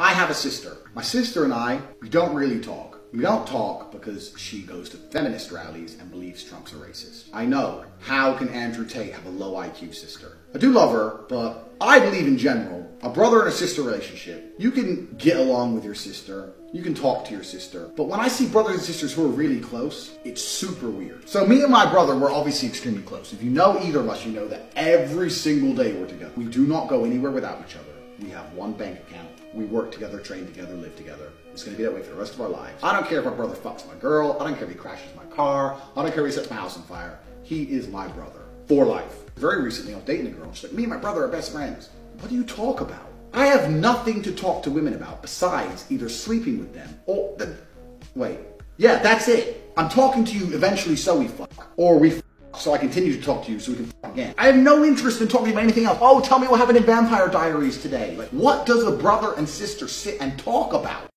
I have a sister. My sister and I, we don't really talk. We don't talk because she goes to feminist rallies and believes Trump's a racist. I know. How can Andrew Tate have a low IQ sister? I do love her, but I believe in general, a brother and a sister relationship, you can get along with your sister, you can talk to your sister, but when I see brothers and sisters who are really close, it's super weird. So me and my brother were obviously extremely close. If you know either of us, you know that every single day we're together. We do not go anywhere without each other. We have one bank account. We work together, train together, live together. It's gonna be that way for the rest of our lives. I don't care if my brother fucks my girl. I don't care if he crashes my car. I don't care if he sets my house on fire. He is my brother for life. Very recently, I was dating a girl. She's like, me and my brother are best friends. What do you talk about? I have nothing to talk to women about besides either sleeping with them or the, wait. Yeah, that's it. I'm talking to you eventually so we fuck. Or we fuck so I continue to talk to you so we can again. I have no interest in talking about anything else. Oh, tell me what happened in Vampire Diaries today. Like, what does a brother and sister sit and talk about?